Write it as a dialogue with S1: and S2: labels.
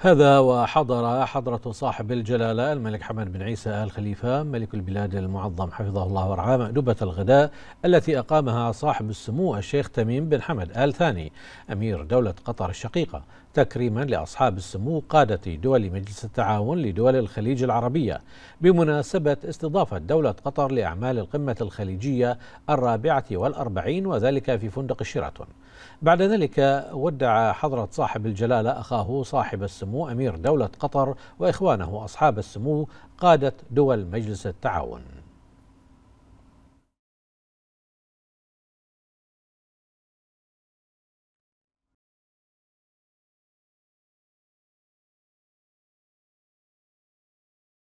S1: هذا وحضر حضرة صاحب الجلالة الملك حمد بن عيسى آل خليفة ملك البلاد المعظم حفظه الله ورعاه مأدبة الغداء التي أقامها صاحب السمو الشيخ تميم بن حمد آل ثاني أمير دولة قطر الشقيقة تكريما لأصحاب السمو قادة دول مجلس التعاون لدول الخليج العربية بمناسبة استضافة دولة قطر لأعمال القمة الخليجية الرابعة والأربعين وذلك في فندق الشيراتون بعد ذلك ودع حضرة صاحب الجلالة أخاه صاحب السمو أمير دولة قطر وإخوانه أصحاب السمو قادة دول مجلس التعاون.